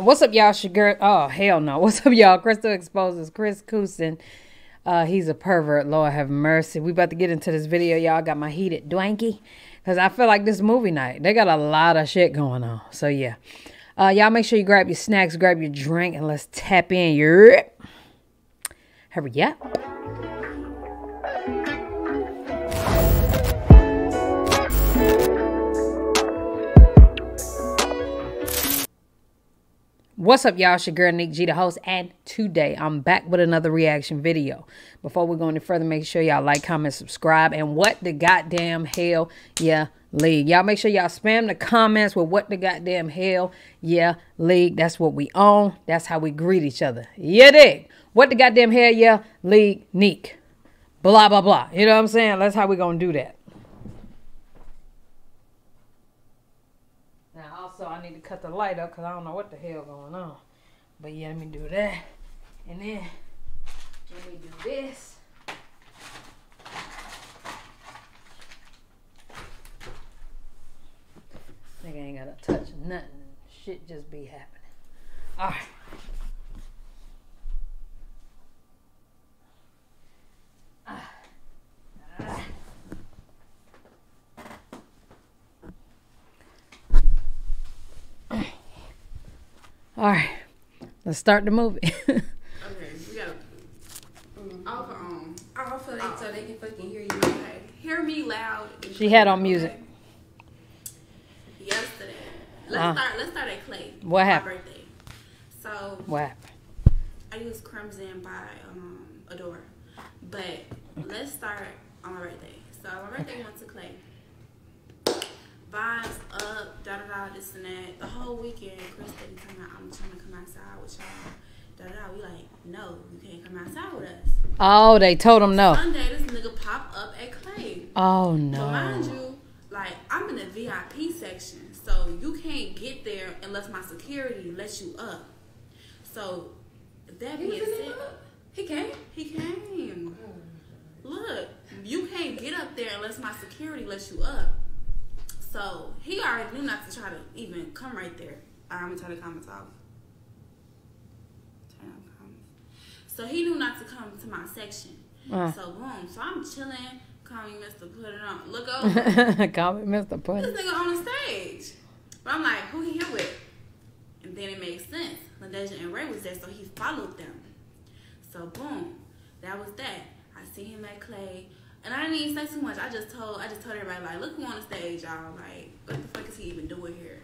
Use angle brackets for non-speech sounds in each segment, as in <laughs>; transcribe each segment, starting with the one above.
what's up, y'all? Sugar. Oh, hell no. <laughs> What's up, y'all? Crystal exposes Chris Cousin. Uh, he's a pervert. Lord have mercy. We about to get into this video, y'all. Got my heated dwanky. Because I feel like this movie night, they got a lot of shit going on. So, yeah. Uh, y'all make sure you grab your snacks, grab your drink, and let's tap in. Your Hurry up. What's up, y'all? It's your girl, Nick G, the host, and today I'm back with another reaction video. Before we go any further, make sure y'all like, comment, subscribe, and what the goddamn hell, yeah, league. Y'all make sure y'all spam the comments with what the goddamn hell, yeah, league. That's what we own. That's how we greet each other. Yeah, dig. What the goddamn hell, yeah, league, Nick. Blah, blah, blah. You know what I'm saying? That's how we gonna do that. So I need to cut the light up because I don't know what the hell going on. But yeah, let me do that. And then let me do this. Nigga ain't gotta touch nothing. Shit just be happening. Alright. All right, let's start the movie. <laughs> okay, we gotta. Um, off her own. Off so they can fucking hear you. Okay. Hear me loud. She had on music. Okay. Yesterday. Let's uh, start. Let's start at Clay. What happened? birthday. So. What happened? I used Crimson by um Adore, but okay. let's start on my birthday. So my birthday okay. went to Clay vibes up, da da da, this and that. The whole weekend, Chris said, come out, I'm trying to come outside with y'all. Da da. Da. We like, no, you can't come outside with us. Oh, they told him no. Sunday, this nigga pop up at Clay. Oh no. But mind you, like I'm in the VIP section, so you can't get there unless my security lets you up. So that being said, he came. He came. Look, you can't get up there unless my security lets you up. So he already knew not to try to even come right there. I'm gonna turn the comments off. Turn on comments. So he knew not to come to my section. So boom. So I'm chilling. Call me Mr. Put it on. Look over. Oh. <laughs> Call me Mr. Put it. This nigga on the stage. But I'm like, who he here with? And then it makes sense. LaDeja and Ray was there, so he followed them. So boom. That was that. I see him at Clay. And I didn't even say too much. I just told I just told everybody like, look who on the stage, y'all. Like, what the fuck is he even doing here?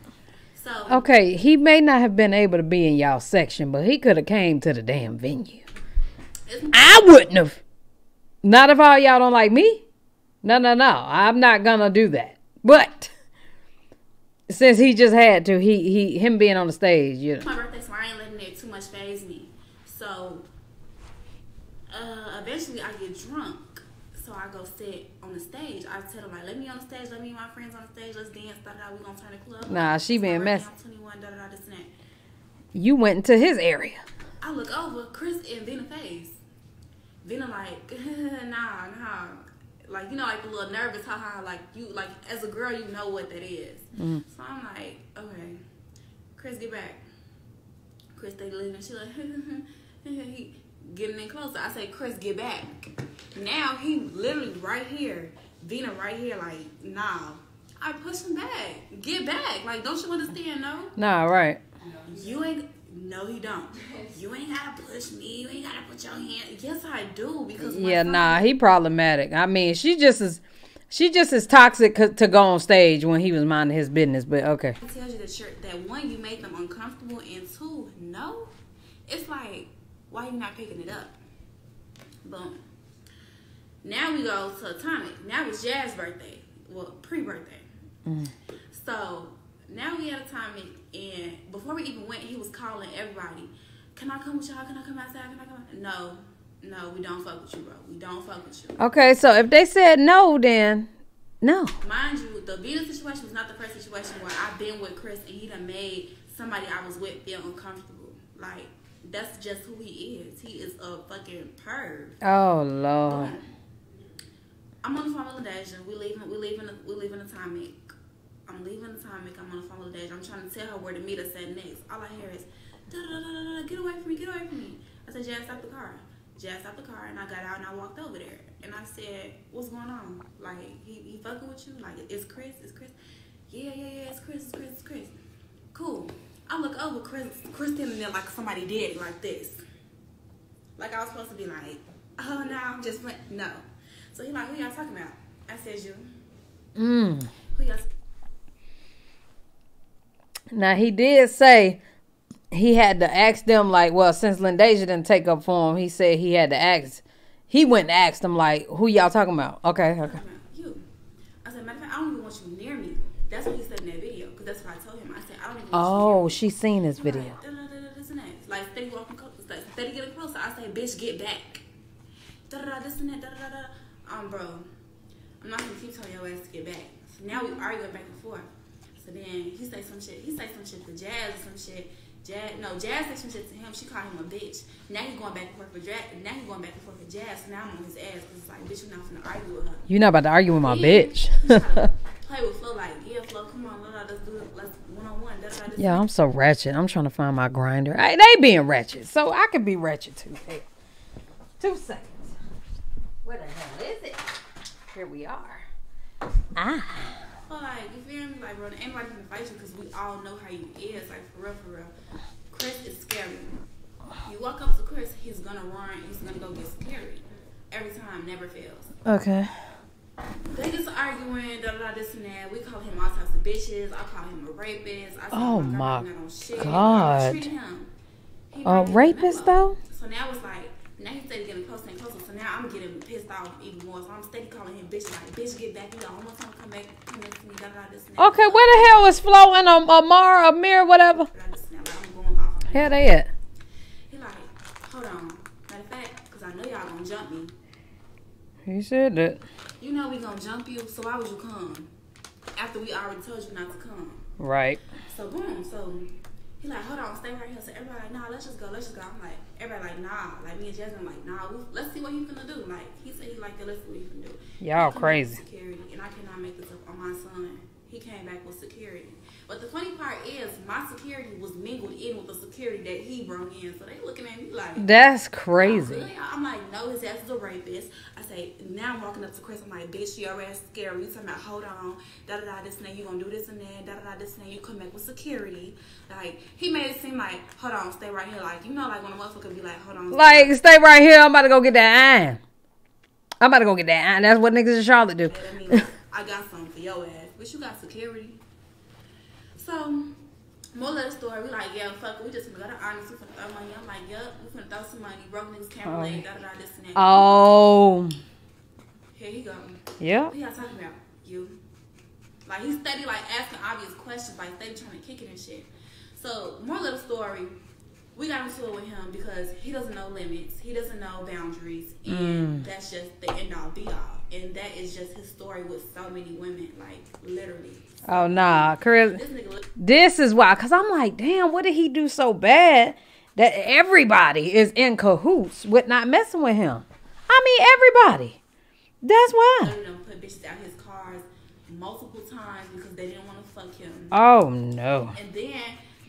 So Okay, he may not have been able to be in y'all section, but he could have came to the damn venue. I wouldn't have. Not if all y'all don't like me. No, no, no. I'm not gonna do that. But since he just had to, he he him being on the stage, you know. My birthday, so I ain't letting it too much phase me. So uh, eventually I get drunk so I go sit on the stage. I tell them like, let me on the stage, let me and my friends on the stage, let's dance. Da da. We gonna turn the club. Nah, she being messy. Twenty one. Da da da. This and that. You went into his area. I look over Chris and Vina face. Vina like, <laughs> nah, nah. Like you know, like a little nervous, haha. Like you, like as a girl, you know what that is. Mm. So I'm like, okay, Chris, get back. Chris, they leaving. She like, <laughs> he getting in closer. I say, Chris, get back. Now he literally right here, Vina right here, like, nah. I push him back. Get back. Like, don't you understand, no? Nah, right. You ain't no, you don't. You ain't gotta push me. You ain't gotta put your hand. Yes, I do because yeah, nah, he problematic. I mean, she just is, she just is toxic to go on stage when he was minding his business. But okay. It tells you that that one, you made them uncomfortable, and two, no, it's like why you not picking it up? Boom. Now we go to Atomic. Now it's Jazz's birthday. Well, pre-birthday. Mm. So now we at Atomic, and before we even went, he was calling everybody. Can I come with y'all? Can I come outside? Can I come? No, no, we don't fuck with you, bro. We don't fuck with you. Okay, so if they said no, then no. Mind you, the Venus situation was not the first situation where I've been with Chris and he done made somebody I was with feel uncomfortable. Like that's just who he is. He is a fucking perv. Oh lord. I'm on the phone with Deja. We leaving. We leaving. We leaving the Atomic. I'm leaving the Atomic. I'm on the phone with Deja. I'm trying to tell her where to meet us at next. All I hear is, Da, da, da, da, da, get away from me, get away from me. I said, Jazz, stop the car. Jazz stopped the car and I got out and I walked over there. And I said, What's going on? Like, he, he fucking with you? Like, it's Chris? It's Chris? Yeah, yeah, yeah, it's Chris, it's Chris, it's Chris. Cool. I look over Chris, Chris standing there like somebody did, like this. Like I was supposed to be like, oh no, I'm just playing. No. So he like, who y'all talking about? I said you. Mm. Who y'all? Now he did say he had to ask them like, well, since Lyndeja didn't take up for him, he said he had to ask. He went and asked them like, who y'all talking about? Okay, okay. About You. I said, matter of fact, I don't even want you near me. That's what he said in that video, because that's what I told him. I said, I don't even Oh, me. she seen this video. Like, da, da, da, da, this and that. Like, steady walking closer. Like, steady getting closer. I say, bitch, get back. Da, da, da, this and that. Da, da, da. Um, bro, I'm not gonna keep telling your ass to get back. So now we arguing back and forth. So then he say some shit. He say some shit to Jazz or some shit. Jazz, no, Jazz said some shit to him. She called him a bitch. Now he going back and forth for Jazz. Now he going back and forth for Jazz. So now I'm on his ass because it's like, bitch, you're not finna argue with her. You're not about to argue with my bitch. <laughs> Play with Flo like, yeah, Flo, come on, let's do it. Let's one on one. yeah, I'm so ratchet. I'm trying to find my grinder. Hey, they being ratchet, so I could be ratchet too. Hey, two seconds. Where the hell is it? Here we are. Ah. But like, you feel me? Like, bro, ain't nobody gonna fight you because we all know how you is. Like, for real, for real. Chris is scary. You walk up to Chris, he's gonna run. He's gonna go get scary. Every time, never fails. Okay. They arguing, da da da, this and that. We call him all types of bitches. I call him a rapist. I Oh, God, my I'm not shit. God. I treat him. He A get rapist though? So now it's like, now he's steady getting closer and closer. So now I'm getting pissed off even more. So I'm steady calling him bitch, like, bitch, get back. You got one more time to come back, come next to me, da da this and that. Okay, where the hell is Flo and um, Amar, Amir, whatever? Da, da, this that. Like, I'm going off on him. Here they at? He like, hold on. Matter of fact, because I know y'all gonna jump me. He said that. You know we gonna jump you, so why would you come? After we already told you not to come. Right. So boom, so he like, hold on, stay right here. So everybody like, nah, let's just go, let's just go. I'm like, everybody like, nah. Like me and Jasmine like, nah, we, let's see what he finna do. Like he said he like, yeah, let's see what he finna do. Y'all He come back with crazy. Security, and I cannot make this up on my son. He came back with security. But the funny part is, my security was mingled in with the security that he brought in. So they looking at me like, That's crazy. I'm like, no, his ass is a rapist. I say, now I'm walking up to Chris. I'm like, bitch, your ass scary. You talking about, hold on, da da da, this and that. You gonna do this and that, da da da, this and that. You come back with security. Like, he made it seem like, hold on, stay right here. Like, you know, like when a motherfucker be like, hold on. Like, stay right here. I'm about to go get that iron. I'm about to go get that iron. That's what niggas in Charlotte do. That means I got something for your ass. But you got security. So, more of the story, we like, yeah, fuck it. We just finna go to honest. We finna throw money. I'm like, yup, we finna throw some money. Broke niggas can't Oh. relate, da da da, this and that. Oh. Here he go. Yeah. What y'all talking about? You. Like he's steady like asking obvious questions, like steady trying to kick it and shit. So more little story, we got into it with him because he doesn't know limits, he doesn't know boundaries, and mm. that's just the end all be all. And that is just his story with so many women, like literally. Oh, nah. Chris. This nigga look This is why. Because I'm like, damn, what did he do so bad that everybody is in cahoots with not messing with him? I mean, everybody. That's why. put bitches out his cars multiple times because they didn't want to fuck him. Oh, no. And then,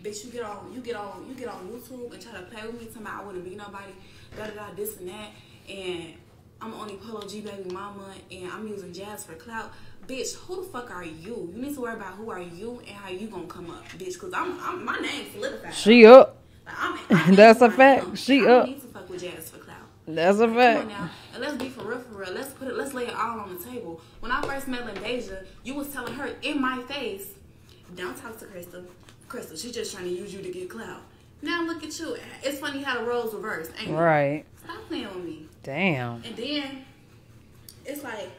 bitch, you get on, you get on, you get on YouTube and try to play with me. Talking I wouldn't be nobody, da da da, this and that, and I'm only Polo G baby mama, and I'm using Jazz for clout. Bitch, who the fuck are you? You need to worry about who are you and how you gonna come up, bitch. Cause I'm, I'm my name's solidified. She up. Like, I'm, I'm <laughs> That's a fact. She I up. need to fuck with Jazz for clout. That's a fact. now, and let's be for real, for real. Let's put it. Let's lay it all on the table. When I first met Lyndeja, you was telling her in my face, "Don't talk to Crystal. Crystal, she's just trying to use you to get clout." Now look at you. It's funny how the roles reversed. Ain't it? Right. Stop playing with me. Damn. And then it's like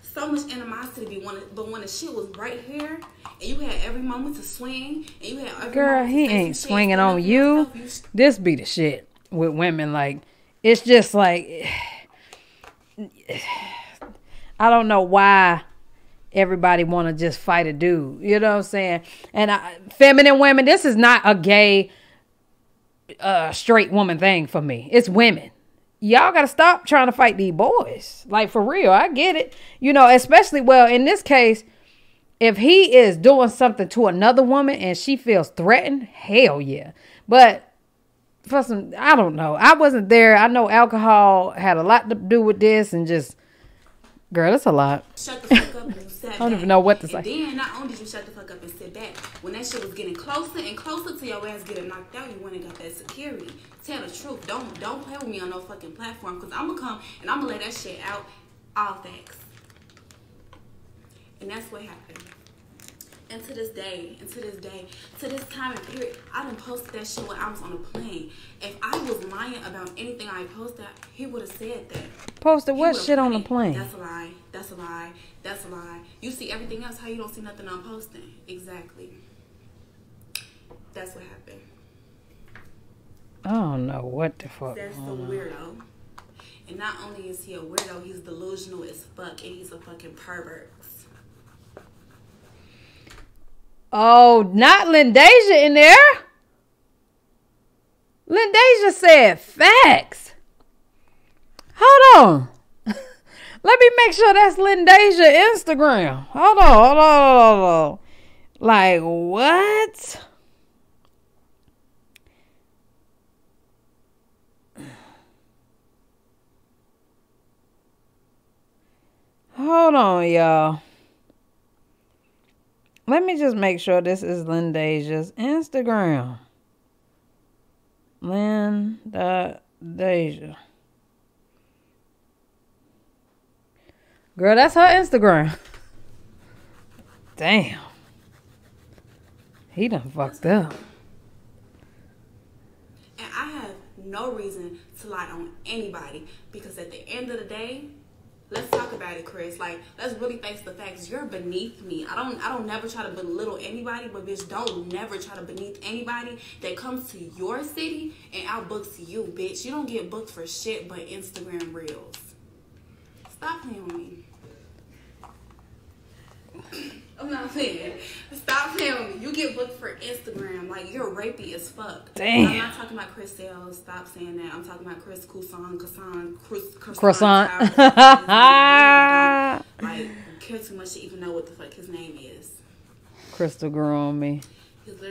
so much animosity. But when the shit was right here, and you had every moment to swing, and you had every Girl, he ain't swinging on you. you This be the shit with women. Like, it's just like, <sighs> I don't know why everybody want to just fight a dude. You know what I'm saying? And I, feminine women, this is not a gay, uh, straight woman thing for me. It's women. Y'all got to stop trying to fight these boys. Like, for real, I get it. You know, especially, well, in this case, if he is doing something to another woman and she feels threatened, hell yeah. But for some. I don't know. I wasn't there. I know alcohol had a lot to do with this, and just girl, that's a lot. Shut the fuck up sat I don't back. even know what to And say. then not only did you shut the fuck up and sit back, when that shit was getting closer and closer to your ass getting knocked out, you went and got that security. Tell the truth. Don't don't play with me on no fucking platform because I'm gonna come and I'm gonna let that shit out all facts. And that's what happened. And to this day, and to this day, to this time and period, I done posted that shit when I was on a plane. If I was lying about anything I posted, he would have said that. Posted what shit on the plane? That's a lie. That's a lie. That's a lie. You see everything else. How you don't see nothing I'm posting? Exactly. That's what happened. I don't know what the fuck. That's the weirdo. And not only is he a weirdo, he's delusional as fuck, and he's a fucking pervert. Oh, not Lyndeja in there. Lyndeja said facts. Hold on. <laughs> Let me make sure that's Lyndeja Instagram. Hold on, hold on, hold on. Like what? Hold on, y'all. Let me just make sure this is Lyndeja's Instagram. Lyndeja. Girl, that's her Instagram. Damn. He done fucked up. And I have no reason to lie on anybody because at the end of the day, let's talk about it, Chris. Like, let's really face the facts. You're beneath me. I don't I don't never try to belittle anybody, but bitch, don't never try to beneath anybody that comes to your city and outbooks you, bitch. You don't get booked for shit but Instagram reels. Stop playing with me. <coughs> I'm not playing. Stop playing with me. You get booked for Instagram. Like you're rapey as fuck. Damn. I'm not talking about Chris Sales. Stop saying that. I'm talking about Chris Cousin, Cousin, Chris, Croissant. Croissant. like care too much to even know what the fuck his name is. Crystal grew on me.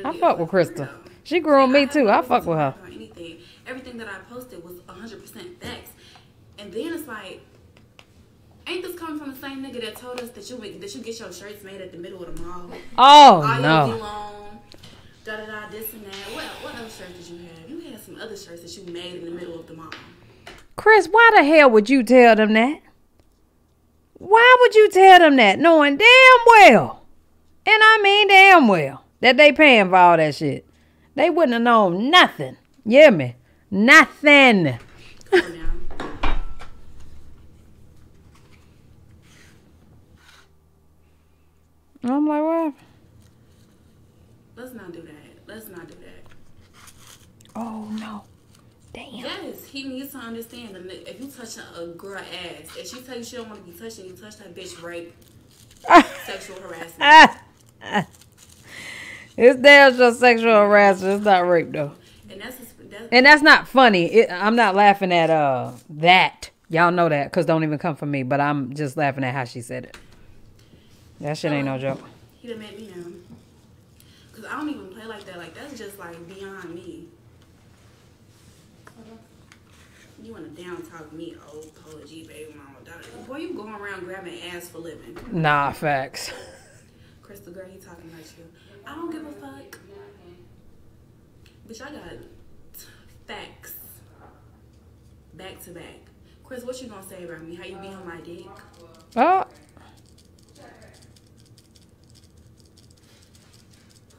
I fuck with Crystal. weirdo. She grew on me too. no I fuck with her. Anything, everything that I posted was 100% facts, and then it's like, ain't this coming from the same nigga that told us that you that you get your shirts made at the middle of the mall? Oh All no. Da da da, this and that. What what other shirts did you have? You had some other shirts that you made in the middle of the mall. Chris, why the hell would you tell them that? Why would you tell them that knowing damn well, and I mean damn well, that they paying for all that shit? They wouldn't have known nothing. You hear me? Nothing. Come on now. I'm like, what? Let's not do that. Let's not do that. Oh no. Damn. Yes, he needs to understand that if you touch a girl ass, if she tell you she don't want to be touched and you touch that bitch, rape, <laughs> sexual harassment. <laughs> It's damn sure sexual harassment. It's not rape though. And that's, that's And that's not funny. It, I'm not laughing at uh that. Y'all know that because don't even come from me. But I'm just laughing at how she said it. That shit ain't no joke. he done made me know. Cause I don't even play like that. Like that's just like beyond me. You wanna down talk me, oh, old Polo G baby mama. da- da- Boy, you going around grabbing ass for living. Nah, facts. Crystal girl, he talking about you. I don't give a fuck. Bitch, I got facts. Back to back. Chris, what you gonna say about me? How you be on my dick? Oh,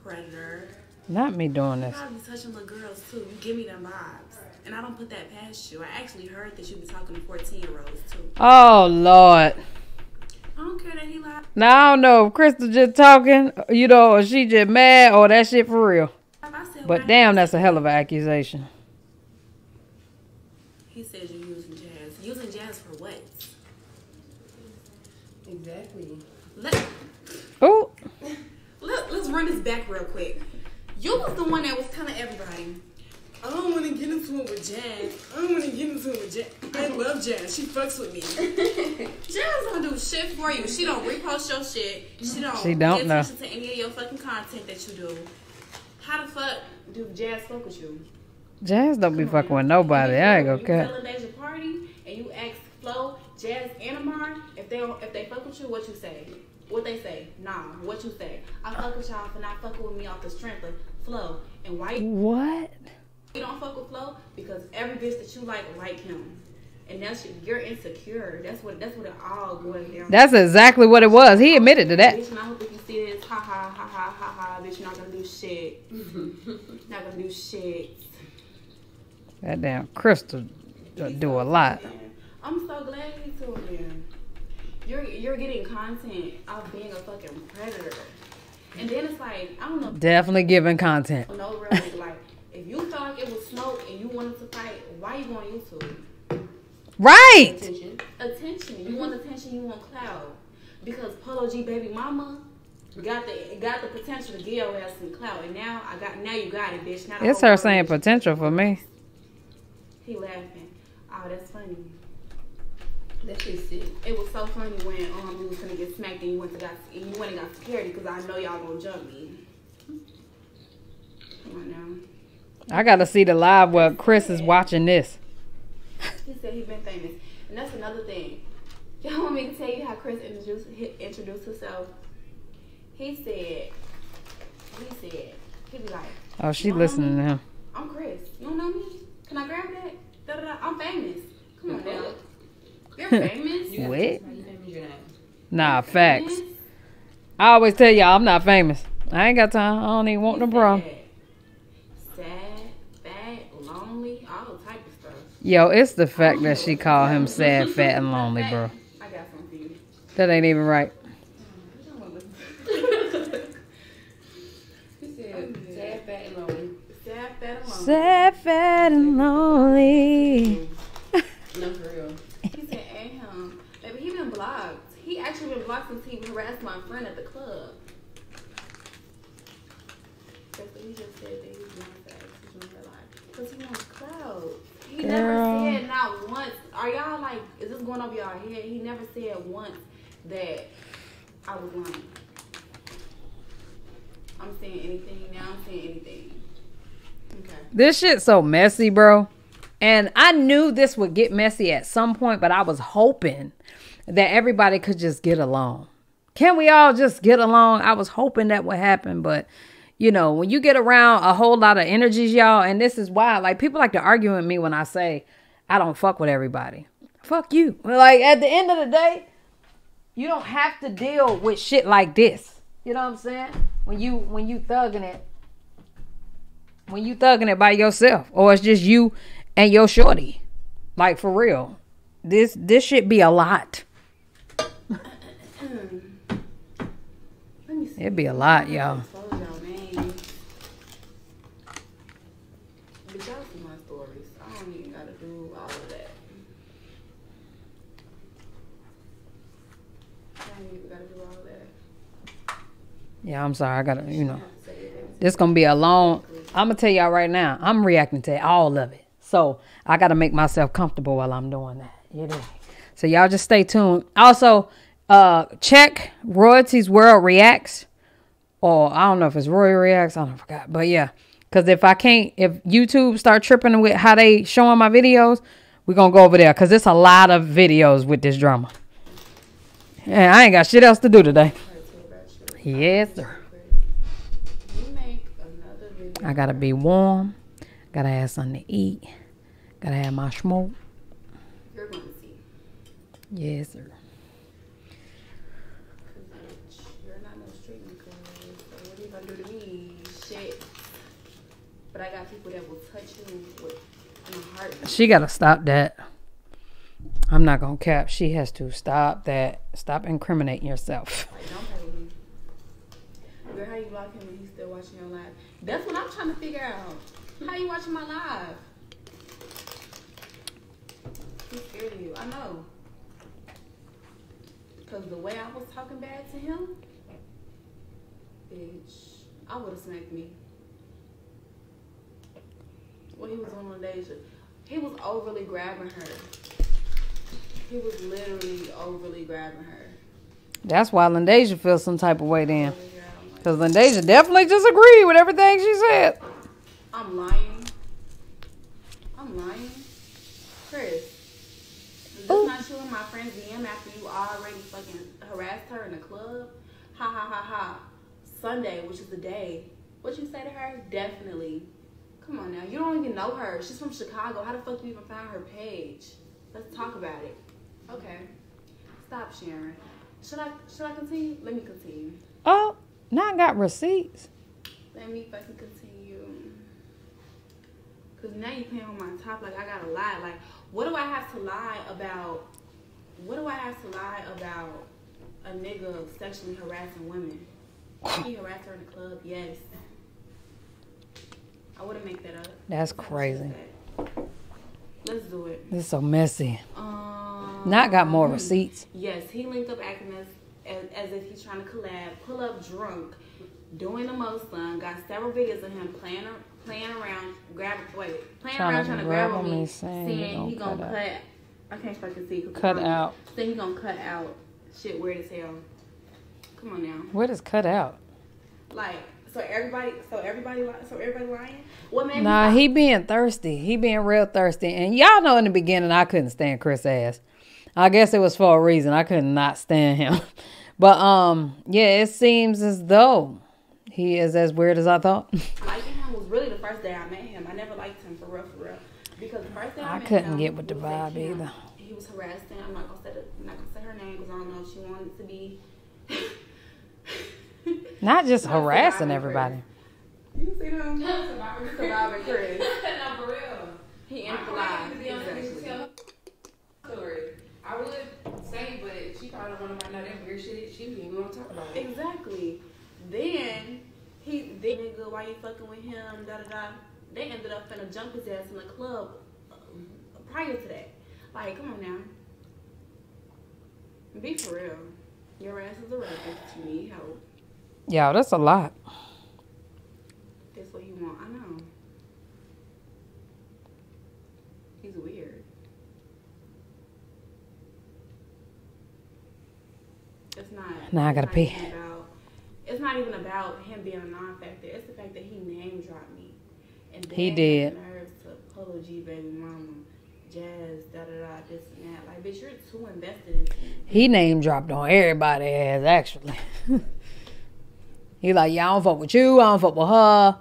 Predator. not me doing this. I be touching little girls too. You give me them vibes. And I don't put that past you. I actually heard that you be talking to 14 year olds too. Oh Lord. I don't care that he lied. Now I don't know if Crystal just talking, you know, or she just mad or that shit for real. But what I- damn, that's a hell of an accusation. He said you're using jazz. Using jazz for what? Exactly. Let, let, let's run this back real quick. You was the one that was telling everybody, I don't want to get into it with Jazz. I don't want to get into it with Jazz. I love Jazz. She fucks with me. <laughs> Jazz don't do shit for you. She don't repost your shit. She don't, She don't pay know. to any of your fucking content that you do. How the fuck do Jazz fuck with you? Jazz don't be fucking with nobody. I ain't gonna you care. tell Deja party and you ask Flo, Jazz, and Amar if they don't, if they fuck with you, what you say? What they say? Nah. What you say? I fuck with y'all for not fucking with me off the strength of Flo. And why What? you don't fuck with Flo? Because every bitch that you like like him. And that's you're insecure. That's what that's what it all boils down. That's exactly what it was. He admitted to that. Bitch, and I hope if you see this, ha ha ha ha ha ha, bitch, you're not gonna do shit. <laughs> not gonna do shit. That damn Crystal do a lot. I'm so glad he's doing it. You're you're getting content of being a fucking predator. And then it's like, I don't know, Definitely giving content. no really like if you like it was smoke and you wanted to fight, why you going YouTube? Right. Attention. Attention. You want attention, you want clout. Because Polo G baby mama got the got the potential to give your ass some clout. And now I got now you got it, bitch. Now It's her saying potential for me. He laughing. Oh, that's funny. That shit's sick. It was so funny when um you was gonna get smacked and you went to got and you went and got security because I know y'all gonna jump me. Come on now. I gotta see the live where Chris is watching this. He said he's been famous, and that's another thing. Y'all want me to tell you how Chris introduced introduced himself? He said, he said, he be like, Oh, she "You know listening him. I'm Chris. You don't know me? Can I grab that? Da, da, da. I'm famous. Come on now. You're famous. You <laughs> have What? to tell me your name. Nah, facts. Famous? I always tell y'all I'm not famous. I ain't got time. I don't even want no problem. Sad, fat, lonely, all type of stuff. Yo, it's the fact oh. that she called him sad, <laughs> fat, and lonely, bro. I got something. That ain't even right. <laughs> Sad, fat, and lonely. Sad, fat, and lonely. Sad, fat, and lonely. No, for real. He said, and him. Baby, he been blocked. He actually been blocked since he harassed my friend at the club. That's what he just said that he was going to exes in her life. Because he wants clout. He Girl. never said not once. Are y'all like, is this going over y'all head? He never said once that I was lying. I'm saying anything now. I'm saying anything. Okay. This shit so messy, bro. And I knew this would get messy at some point, but I was hoping that everybody could just get along. Can we all just get along? I was hoping that would happen, but you know, when you get around a whole lot of energies, y'all, and this is why, like, people like to argue with me when I say I don't fuck with everybody. Fuck you. Like, at the end of the day, you don't have to deal with shit like this. You know what I'm saying? When you when you thugging it, when you thugging it by yourself, or it's just you and your shorty. Like for real, this this should be a lot. It'd be a lot, y'all. Yeah, I'm sorry. I gotta, you know, this gonna be a long. I'm gonna tell y'all right now. I'm reacting to all of it, so I gotta make myself comfortable while I'm doing that. So y'all just stay tuned. Also, uh, check Royaltys World Reacts, or I don't know if it's Roy Reacts. I don't forgot, but yeah. Cause if I can't, if YouTube start tripping with how they showing my videos, we're gonna go over there. Cause it's a lot of videos with this drama. And I ain't got shit else to do today. Yes, sir. I gotta be warm. Gotta have something to eat. Gotta have my smoke. You're gonna see. Yes, sir. You're not no street nigga. So what are you gonna do to me? Shit. But I got people that will touch you with in. She gotta stop that. I'm not gonna cap. She has to stop that. Stop incriminating yourself. Like, don't. Girl, how you block him and he's still watching your live? That's what I'm trying to figure out. How you watching my live? He's scared of you. I know. Because the way I was talking bad to him, bitch, I would have smacked me. What he was doing on Deja, he was overly grabbing her. He was literally overly grabbing her. That's why Lyndeja feels some type of way then. Because Lyndeja definitely disagreed with everything she said. I'm lying. I'm lying. Chris, This Ooh. not you and my friend's DM after you already fucking harassed her in the club? Ha ha ha ha. Sunday, which is the day. What you say to her? Definitely. Come on now. You don't even know her. She's from Chicago. How the fuck you even find her page? Let's talk about it. Okay. Stop sharing. Should I should I continue? Let me continue. Oh now I got receipts. Let me fucking continue. Cause now you playing on my top like I gotta lie. Like, what do I have to lie about? What do I have to lie about a nigga sexually harassing women? He harassed her in the club, yes. I wouldn't make that up. That's crazy. Let's do it. This is so messy. Um, Now I got more receipts. Yes, he linked up acting as, as, as if he's trying to collab, pull up drunk, doing the most fun. Got several videos of him playing playing around, grab wait, playing Trying around trying to grab grab on me, saying saying he gonna cut cut. I can't fucking see. Cut out. Saying he gonna cut out. Shit weird as hell. Come on now. What is cut out? Like so everybody so everybody so everybody lying. What made Nah, he being thirsty. He being real thirsty. And y'all know in the beginning I couldn't stand Chris ass. I guess it was for a reason. I could not stand him. <laughs> But um, yeah, it seems as though he is as weird as I thought. <laughs> liking him was really the first day I met him. I never liked him for real, for real. Because the first day I, I met couldn't him get with the vibe camp. either. He was harassing. I'm not gonna say the, I'm not gonna say her name because I don't know if she wanted to be. <laughs> Not just Not harassing surviving everybody. You see them? Survivor Survivor Chris. no, for real. He I ended the might live. have to be honest with you, Exactly. tell her story. I would say, but she probably don't want to know that weird shit. She didn't even want to talk about it. Exactly. Then he, then nigga, why you fucking with him? Da da da. They ended up finna jump his ass in the club uh, prior to that. Like, come on now. Be for real. Your ass is a rapist. You need help. Yeah, that's a lot. That's what you want. I know. He's weird. Not. Now I gotta pee. About, it's not even about him being a non-factor. It's the fact that he name dropped me. And He did. Nerves to Polo G, baby mama, Jazz, da da da, this and that. Like, bitch, you're too invested in. He name dropped on everybody ass actually. <laughs> he like, yeah, I don't fuck with you. I don't fuck with her.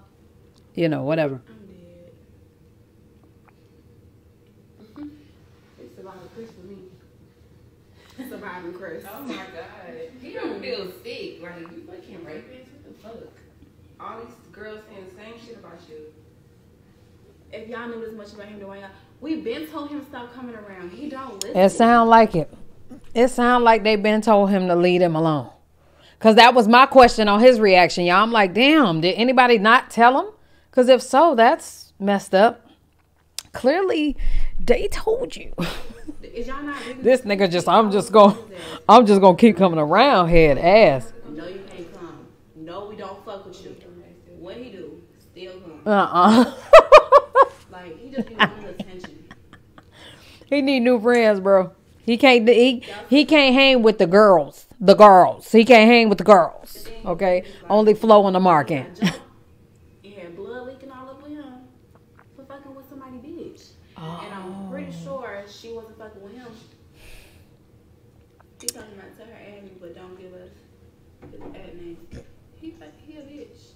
You know, whatever. I'm dead. It's surviving Chris for me. Surviving Chris. Oh my god. He don't feel sick. Like, you fucking rapist? What the fuck? All these girls saying the same shit about you. If y'all knew this much about him, why? We've been told him stop coming around. He don't listen. It sound like it. It sound like they been told him to leave him alone. Cause that was my question on his reaction, y'all. I'm like, damn, did anybody not tell him? Cause if so, that's messed up. Clearly, they told you. <laughs> Is y'all not this nigga just, I'm just gonna, I'm just gonna keep coming around head ass. No, you can't come. No, we don't fuck with you. What he do? Still come. Uh uh <laughs> Like he just be attention. <laughs> he need new friends, bro. He can't, he he can't hang with the girls. The girls. He can't hang with the girls. Okay, only flow on the mark Got end. jumped. He had blood leaking all over him for fucking with somebody bitch. And I'm pretty sure she wasn't fucking with him. He talking about tell her add me, but don't give us his ad name. He fuck- he a bitch.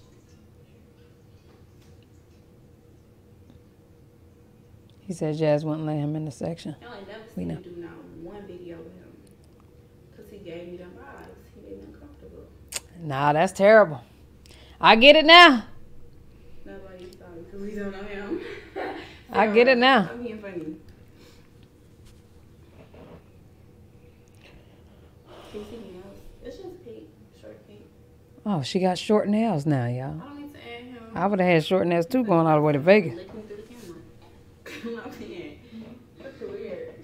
He said Jazz wouldn't let him in the section. Y'all ain't never We seen know. do not one video with him. Cause he gave me them vibes. He made me uncomfortable. Nah, that's terrible. I get it now. Nobody sorry because we don't know him. <laughs> I get it now. I'm being funny. Can you see me else? It's just Pete, short. Oh, she got short nails now, y'all. I don't need to add him. I would have had short nails too going all the way to Vegas. Lick me through the camera. Come up here. That's weird.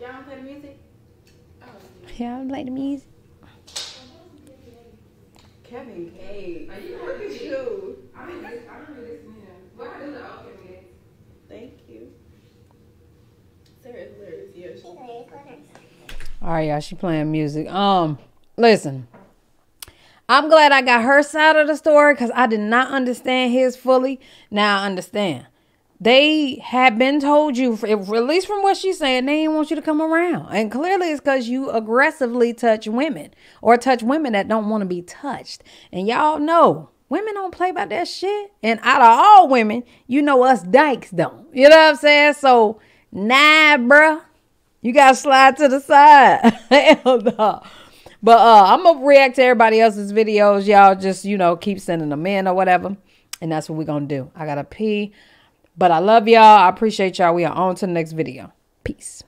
Y'all don't play the music? Oh. Yeah, I like the music. Kevin K. Are you Look at you. I don't listen, I don't really listen to him. Well, I do the okay. Thank you. Sarah is hilarious. Yeah, she- All right, y'all. She playing music. Um, listen. I'm glad I got her side of the story because I did not understand his fully. Now I understand. They have been told you, at least from what she's saying, they want you to come around. And clearly it's because you aggressively touch women or touch women that don't want to be touched. And y'all know women don't play about that shit. And out of all women, you know us dykes don't. You know what I'm saying? So, nah, bruh. You gotta slide to the side. <laughs> Hell no. But uh, I'm gonna react to everybody else's videos. Y'all just, you know, keep sending them in or whatever. And that's what we're gonna do. I gotta pee. But I love y'all. I appreciate y'all. We are on to the next video. Peace.